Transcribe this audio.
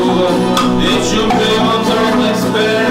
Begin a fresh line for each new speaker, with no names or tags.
over. It should be on the next bed.